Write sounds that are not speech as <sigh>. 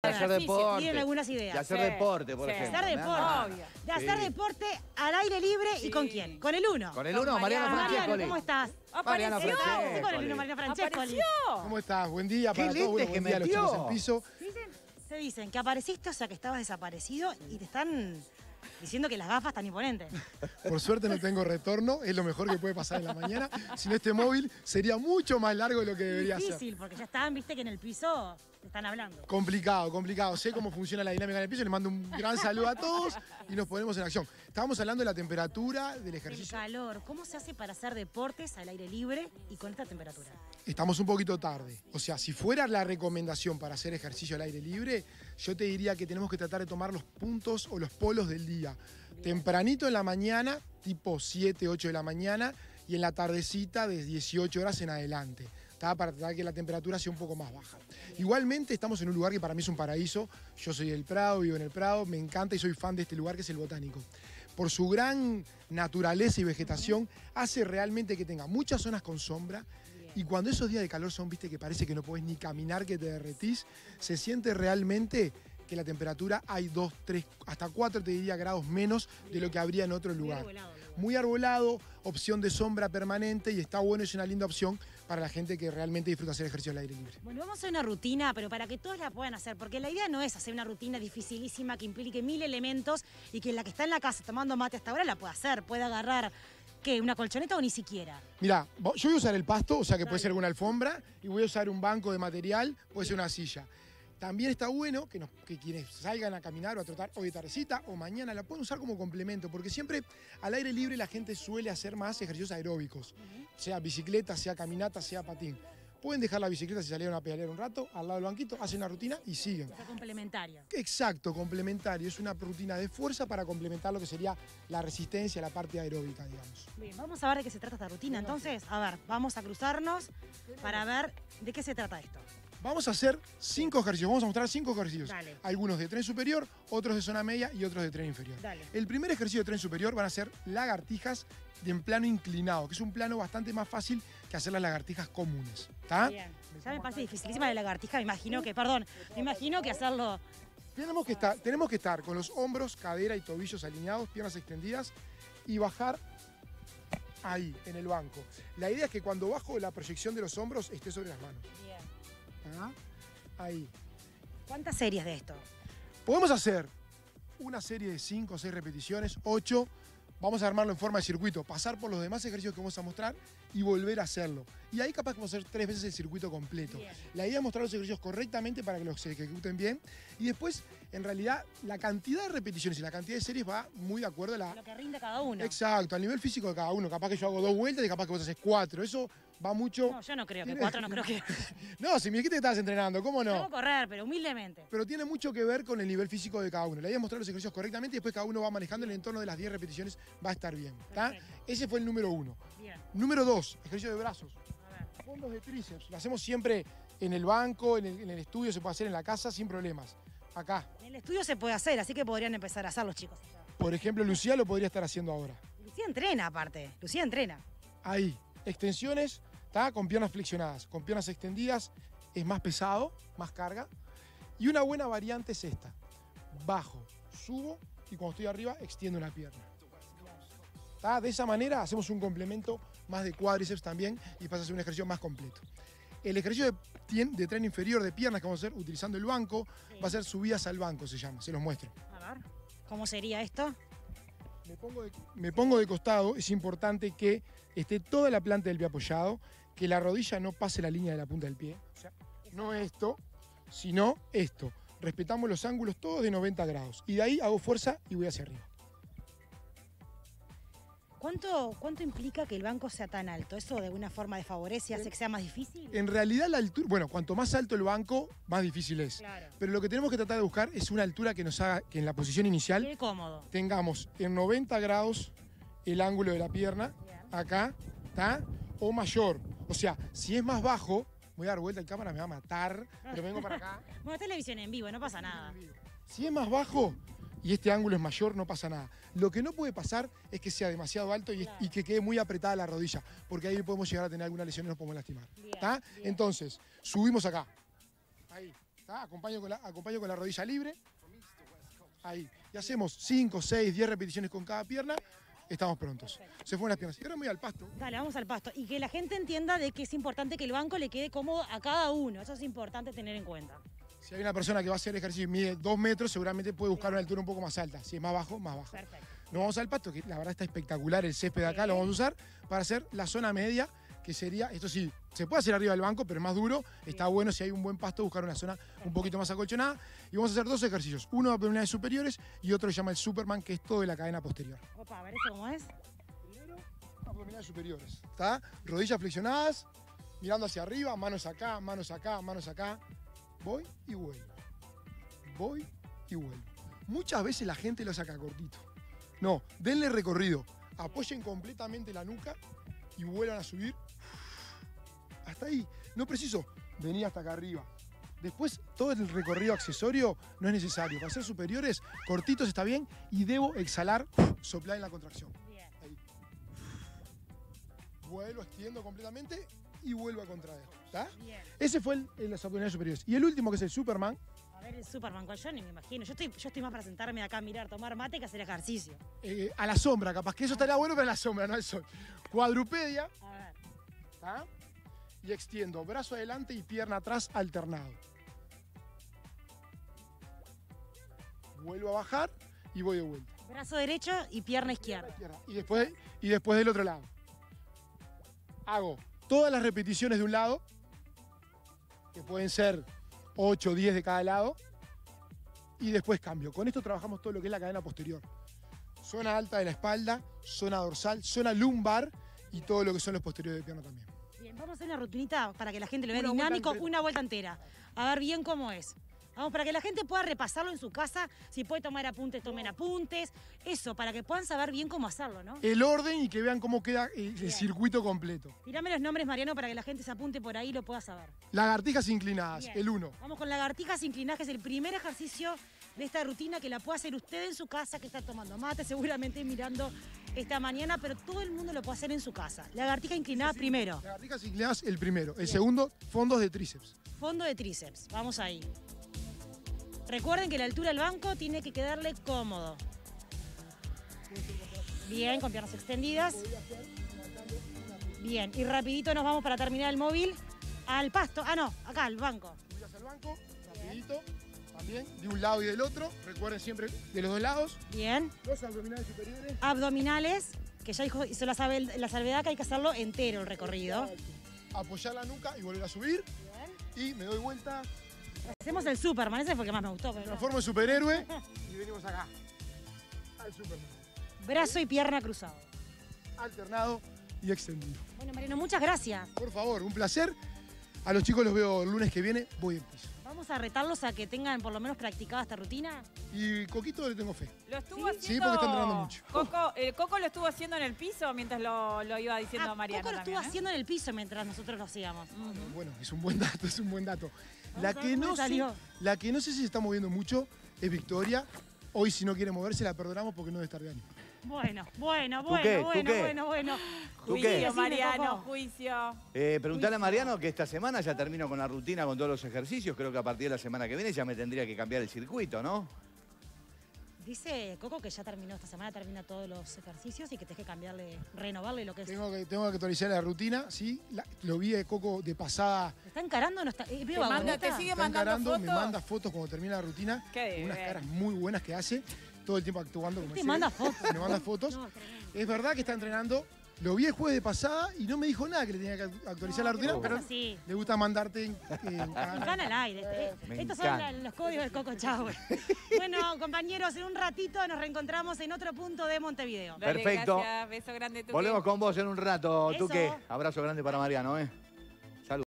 De hacer deporte. Tienen algunas ideas. De hacer Sí. deporte, por De ejemplo. hacer deporte. De hacer Sí. deporte al aire libre y con quién? Con el uno. Con el Con uno, Mariano Mariano. Mariano, Francescoli. ¿cómo estás? Mariano Apareció. Sí, Francescoli. con el uno, Mariano Francescoli. ¡Apareció! ¿Cómo estás? Buen día para todos. Bueno, buen día a los chicos en piso. Dicen, se dicen que apareciste, o sea que estabas desaparecido y te están diciendo que las gafas están imponentes. Por suerte no tengo retorno, es lo mejor que puede pasar en la mañana. Si no este móvil sería mucho más largo de lo que debería ser. Difícil, porque ya están, viste que en el piso te están hablando. Complicado, complicado. Sé cómo funciona la dinámica en el piso. Les mando un gran saludo a todos y nos ponemos en acción. Estábamos hablando de la temperatura, del El ejercicio. calor, ¿cómo se hace para hacer deportes al aire libre y con esta temperatura? Estamos un poquito tarde. O sea, si fuera la recomendación para hacer ejercicio al aire libre, yo te diría que tenemos que tratar de tomar los puntos o los polos del día. Tempranito en la mañana, tipo 7, 8 de la mañana, y en la tardecita de 18 horas en adelante. ¿tá? Para tratar que la temperatura sea un poco más baja. Igualmente estamos en un lugar que para mí es un paraíso. Yo soy del Prado, vivo en el Prado, me encanta y soy fan de este lugar que es el Botánico. Por su gran naturaleza y vegetación, hace realmente que tenga muchas zonas con sombra, y cuando esos días de calor son, viste, que parece que no podés ni caminar, que te derretís, se siente realmente que la temperatura hay 2, 3, hasta 4, te diría, grados menos de lo que habría en otro lugar. arbolado el lugar. Muy arbolado, opción de sombra permanente y está bueno, es una linda opción para la gente que realmente disfruta hacer ejercicio al aire libre. Bueno, vamos a hacer una rutina, pero para que todos la puedan hacer, porque la idea no es hacer una rutina dificilísima que implique mil elementos y que la que está en la casa tomando mate hasta ahora la pueda hacer, puede agarrar, ¿qué? ¿Una colchoneta o ni siquiera? Mira, yo voy a usar el pasto, o sea que puede ser alguna alfombra, y voy a usar un banco de material, puede ser una silla. También está bueno que, nos- que quienes salgan a caminar o a trotar hoy de tardecita o mañana la pueden usar como complemento, porque siempre al aire libre la gente suele hacer más ejercicios aeróbicos, sea bicicleta, sea caminata, sea patín. Pueden dejar la bicicleta si salieron a pedalear un rato, al lado del banquito, hacen la rutina y siguen. Está complementaria. Exacto, complementario. Es una rutina de fuerza para complementar lo que sería la resistencia, la parte aeróbica, digamos. Bien, vamos a ver de qué se trata esta rutina. Entonces, a ver, vamos a cruzarnos para ver de qué se trata esto. Vamos a hacer cinco ejercicios. Vamos a mostrar cinco ejercicios. Dale. Algunos de tren superior, otros de zona media y otros de tren inferior. Dale. El primer ejercicio de tren superior van a ser lagartijas de en plano inclinado, que es un plano bastante más fácil que hacer las lagartijas comunes. ¿Está? Bien. Ya me parece dificilísima la lagartija, me imagino que, perdón, me imagino que hacerlo. Tenemos que, estar, tenemos que estar con los hombros, cadera y tobillos alineados, piernas extendidas y bajar ahí, en el banco. La idea es que cuando bajo la proyección de los hombros esté sobre las manos. Bien. ¿Está? Ahí. ¿Cuántas series de esto? Podemos hacer una serie de 5 o 6 repeticiones, 8. Vamos a armarlo en forma de circuito, pasar por los demás ejercicios que vamos a mostrar y volver a hacerlo. Y ahí capaz que vamos a hacer tres veces el circuito completo. Bien. La idea es mostrar los ejercicios correctamente para que los se ejecuten bien. Y después, en realidad, la cantidad de repeticiones y la cantidad de series va muy de acuerdo a la, Lo que rinde cada uno. Exacto, al nivel físico de cada uno. Capaz que yo hago dos vueltas y capaz que vos haces cuatro. Eso va mucho. No, yo no creo que cuatro, no creo que. <laughs> No, si me dijiste que estabas entrenando, ¿cómo no? Puedo correr, pero humildemente. Pero tiene mucho que ver con el nivel físico de cada uno. La idea es mostrar los ejercicios correctamente y después cada uno va manejando en el entorno de las 10 repeticiones, va a estar bien. ¿tá? Ese fue el número uno. Bien. Número dos, ejercicio de brazos. A ver. Fondos de tríceps. Lo hacemos siempre en el banco, en el, en el estudio, se puede hacer en la casa sin problemas. Acá. En el estudio se puede hacer, así que podrían empezar a hacer los chicos. Por ejemplo, Lucía lo podría estar haciendo ahora. Lucía entrena aparte. Lucía entrena. Ahí. Extensiones, ¿tá? Con piernas flexionadas. Con piernas extendidas es más pesado, más carga. Y una buena variante es esta. Bajo, subo y cuando estoy arriba extiendo una pierna. ¿Tá? De esa manera hacemos un complemento más de cuádriceps también y pasa a ser un ejercicio más completo. El ejercicio de tren inferior de piernas que vamos a hacer utilizando el banco va a ser subidas al banco, se llama, se los muestro. A ver. ¿Cómo sería esto? Me pongo, de, me pongo de costado, es importante que esté toda la planta del pie apoyado, que la rodilla no pase la línea de la punta del pie. O sea, no esto, sino esto. Respetamos los ángulos todos de 90 grados. Y de ahí hago fuerza y voy hacia arriba. ¿Cuánto, ¿Cuánto implica que el banco sea tan alto? ¿Eso de alguna forma desfavorece, hace que sea más difícil? En realidad la altura, bueno, cuanto más alto el banco, más difícil es. Claro. Pero lo que tenemos que tratar de buscar es una altura que nos haga que en la posición inicial Qué cómodo. tengamos en 90 grados el ángulo de la pierna, Bien. acá, ¿está? O mayor. O sea, si es más bajo, voy a dar vuelta, el cámara me va a matar, pero vengo para acá. <laughs> Bueno, televisión en vivo, no pasa nada. Si es más bajo y este ángulo es mayor, no pasa nada. Lo que no puede pasar es que sea demasiado alto y, y que quede muy apretada la rodilla, porque ahí podemos llegar a tener alguna lesión y nos podemos lastimar. Bien, ¿Está? bien. Entonces, subimos acá. Ahí. Acompaño con, la, acompaño con la rodilla libre. Ahí. Y hacemos 5, 6, 10 repeticiones con cada pierna. Estamos prontos. Se fueron las piernas. Y ahora me voy al pasto. Dale, vamos al pasto. Y que la gente entienda de que es importante que el banco le quede cómodo a cada uno. Eso es importante tener en cuenta. Si hay una persona que va a hacer ejercicio y mide 2 metros, seguramente puede buscar una altura un poco más alta. Si es más bajo, más bajo. Perfecto. Nos vamos al pasto, que la verdad está espectacular el césped de acá, lo vamos a usar para hacer la zona media, que sería, esto sí, se puede hacer arriba del banco, pero es más duro. Está bueno si hay un buen pasto buscar una zona un poquito más acolchonada. Y vamos a hacer dos ejercicios, uno de abdominales superiores y otro se llama el Superman, que es todo de la cadena posterior. Opa, a ver eso cómo es. Primero, abdominales superiores. ¿Está? Rodillas flexionadas, mirando hacia arriba, manos acá, manos acá, manos acá. Voy y vuelvo. Voy y vuelvo. Muchas veces la gente lo saca cortito. No, denle recorrido. Apoyen completamente la nuca y vuelvan a subir. Hasta ahí. No preciso venir hasta acá arriba. Después, todo el recorrido accesorio no es necesario. Para ser superiores, cortitos está bien y debo exhalar, soplar en la contracción. Bien. Ahí. Vuelvo, extiendo completamente y vuelvo a contraer. ¿Está? Bien. Ese fue el, abdominales superiores. Y el último, que es el Superman, A ver el Superman, cual yo ni me imagino. Yo estoy, yo estoy más para sentarme acá a mirar, tomar mate que hacer ejercicio. eh, a la sombra, capaz que eso estaría bueno, pero a la sombra, no al sol. Cuadrupedia, A ver. ¿está? Y extiendo brazo adelante y pierna atrás alternado. Vuelvo a bajar y voy de vuelta. Brazo derecho y pierna izquierda. Izquierda. Y después, y después del otro lado. Hago todas las repeticiones de un lado, que pueden ser 8 o 10 de cada lado, y después cambio. Con esto trabajamos todo lo que es la cadena posterior. Zona alta de la espalda, zona dorsal, zona lumbar y todo lo que son los posteriores de pierna también. Vamos a hacer una rutinita para que la gente lo vea Una dinámico, una vuelta entera. A ver bien cómo es. Vamos, para que la gente pueda repasarlo en su casa. Si puede tomar apuntes, tomen apuntes. Eso, para que puedan saber bien cómo hacerlo, ¿no? El orden y que vean cómo queda el, Bien. circuito completo. Tirame los nombres, Mariano, para que la gente se apunte por ahí y lo pueda saber. Lagartijas inclinadas, Bien. el 1. Vamos con lagartijas inclinadas, que es el primer ejercicio de esta rutina que la puede hacer usted en su casa, que está tomando mate, seguramente mirando esta mañana, pero todo el mundo lo puede hacer en su casa. Lagartija inclinada primero. Lagartijas inclinadas, el primero. El segundo, fondos de tríceps. Fondo de tríceps. Vamos ahí. Recuerden que la altura del banco tiene que quedarle cómodo. Bien, con piernas extendidas. Bien, y rapidito nos vamos para terminar el móvil al pasto. Ah, no, acá, al banco. El banco, rapidito, también, de un lado y del otro. Recuerden siempre de los dos lados. Bien. Los abdominales superiores. Abdominales, que ya dijo, hizo la, la salvedad que hay que hacerlo entero el recorrido. Apoyar la nuca y volver a subir. Y me doy vuelta, Hacemos el Superman, ese fue el que más me gustó. pero no. transformo en superhéroe <laughs> y venimos acá. Al Superman. Brazo y pierna cruzado. Alternado y extendido. Bueno, Mariano, muchas gracias. Por favor, un placer. A los chicos los veo el lunes que viene, voy en piso. Vamos a retarlos a que tengan por lo menos practicada esta rutina. Y Coquito le tengo fe. Lo estuvo Sí, haciendo. sí, porque está entrenando mucho. Coco, el Coco lo estuvo haciendo en el piso mientras lo, lo iba diciendo Ah, Mariano. Coco lo estuvo también, ¿eh? haciendo en el piso mientras nosotros lo hacíamos. Bueno, es un buen dato, es un buen dato. La que, no sé, la que no sé si se está moviendo mucho es Victoria. Hoy si no quiere moverse la perdonamos porque no debe estar de ánimo. Bueno, bueno, ¿Tú bueno, qué? ¿Tú bueno, qué? bueno, bueno. ¿Tú Juicio, qué? Mariano, juicio. Eh, preguntale a Mariano que esta semana ya termino con la rutina, con todos los ejercicios. Creo que a partir de la semana que viene ya me tendría que cambiar el circuito, ¿no? Dice Coco que ya terminó, esta semana termina todos los ejercicios y que tenés que cambiarle, renovarle lo que es. Tengo que, tengo que actualizar la rutina, sí. La- lo vi de Coco de pasada. ¿Te ¿Está encarando o no está? Eh, Te manda- te sigue Está mandando encarando, me fotos? manda fotos cuando termina la rutina. Qué con unas caras muy buenas que hace. Todo el tiempo actuando como Te manda fotos. Me manda <laughs> fotos. No. Es verdad que está entrenando. Lo vi el jueves de pasada y no me dijo nada que le tenía que actualizar la rutina, pero así. le gusta mandarte en, <laughs> en cara. Gana al aire. Eh, Me Estos son encanta. los códigos del Coco Chau. <laughs> bueno, compañeros, en un ratito nos reencontramos en otro punto de Montevideo. Dale, Perfecto. gracias, beso grande, Tuque. Volvemos con vos en un rato, Eso. Tuque. Abrazo grande para Mariano, ¿eh?